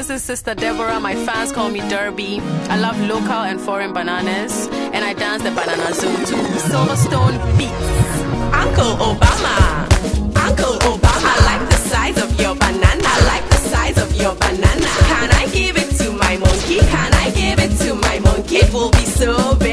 This is Sister Deborah. My fans call me Derby. I love local and foreign bananas, and I dance the banana zoo to Silverstone beats. Uncle Obama, Uncle Obama, I like the size of your banana. I like the size of your banana. Can I give it to my monkey? Can I give it to my monkey? It will be so big.